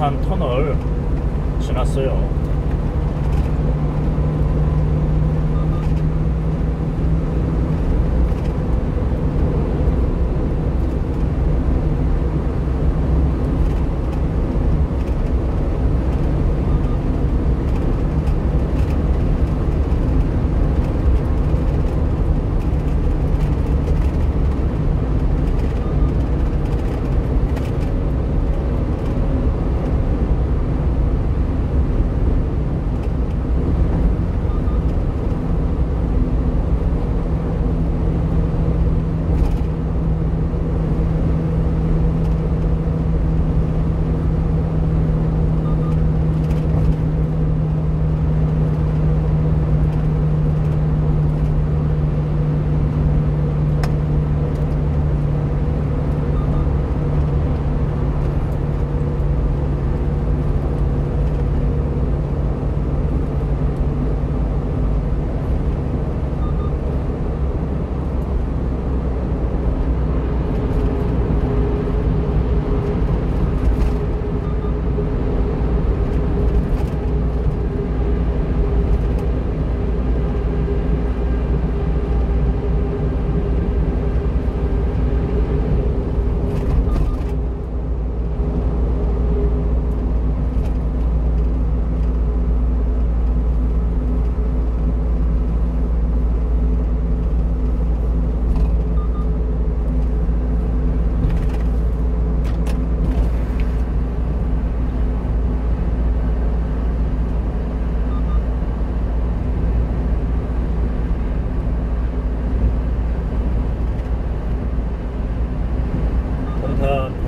동탄 터널 지났어요 Um,